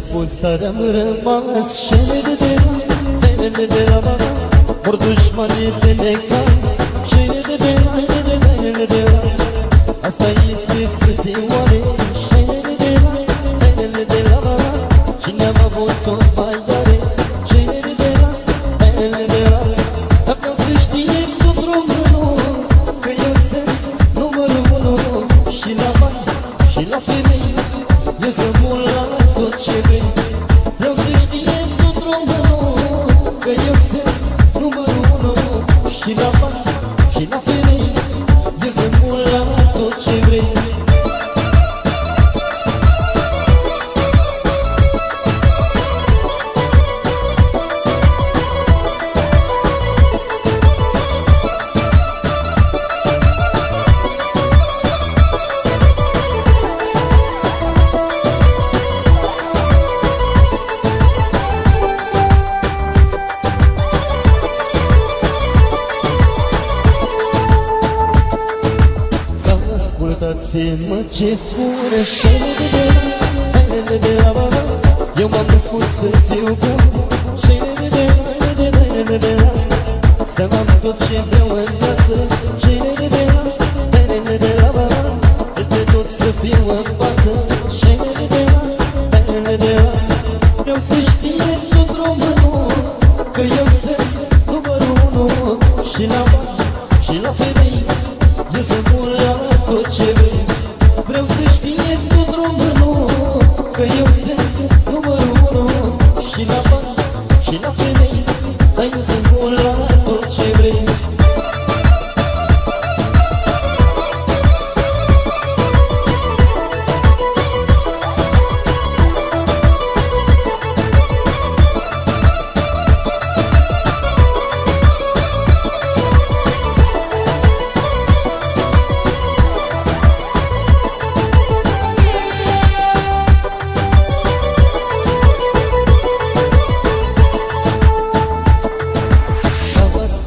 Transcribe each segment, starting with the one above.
i-am pus, dar am rămas Și de de la, de de la mama Vor ascultați-mă ce spune Șele de la, hele de la mama. Eu m-am născut să-ți iubim Șele de la, hele de la, hele de la Să am tot ce vreau în viață. Șele de la, hele de la mama. Este tot să fiu în față. Șele de la, hele de la Vreau să știe tot românul Că eu sunt numărul unu. Și la bani, și la femei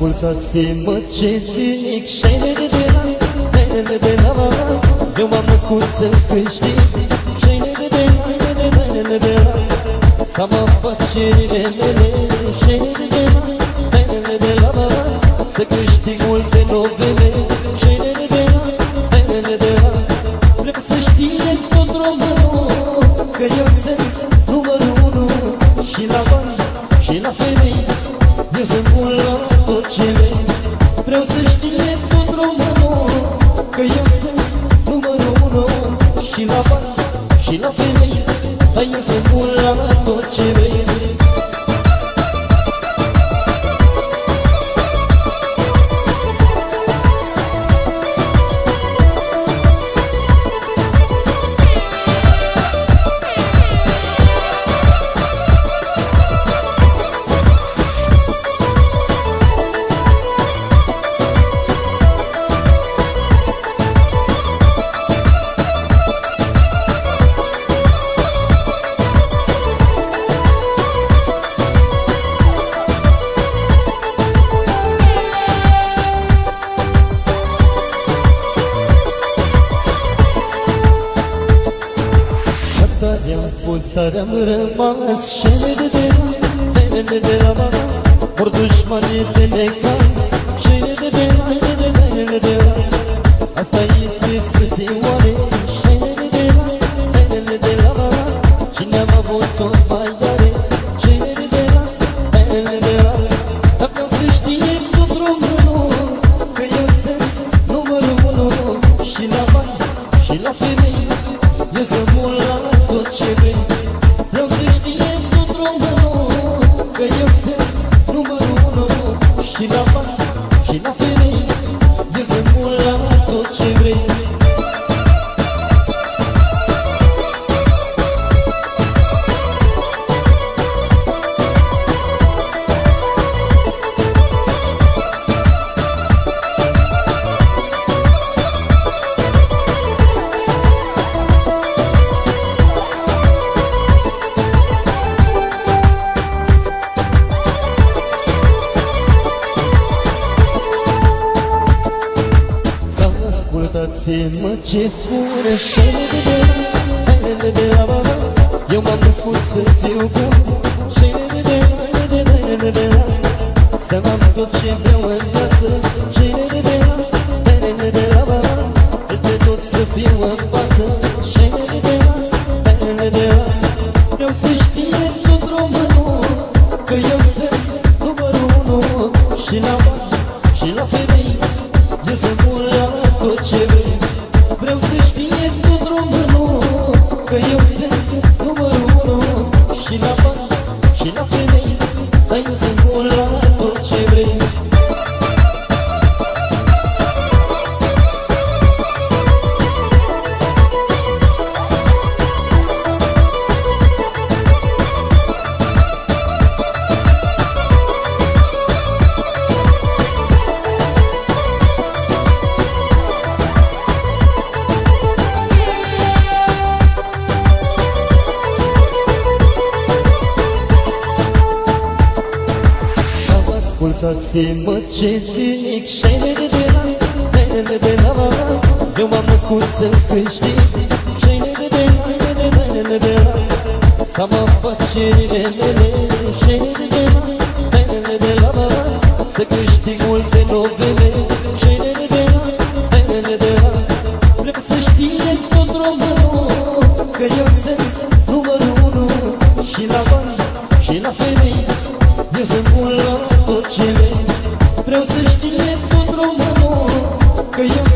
Ascultați-mă ce zic Șele de de la, hele de la mama Eu m-am născut să câștig Șele de de la, hele de hele de la Să am afacerile mele Șele de de la, hele de la mama Să câștig multe novele Șele de de la, hele de la Vreau să știe tot românul Că eu sunt numărul unu Și la bani, și la femei. Eu sunt bun la tot ce vrei Vreau să știe tot românul Că eu sunt numărul unu. Și la bani, și la femei Dar eu sunt bun la tot ce vrei i-am pus, dar am rămas Șele de de la, hele de la mama Vor dușmanii de necaz Șele de de la, hele de hele de la Asta este frățioare Uitați-mă ce spune? Eu m-am născut să-ți iubim Să am tot ce vreau în viață. Uitați-mă ce zic Șainele de la, merele de la vara Eu m-am născut să câștig Șainele de la, merele, merele de la Să mă afacerile mele Șainele de la, merele de la vara Să câștig multe novele. you.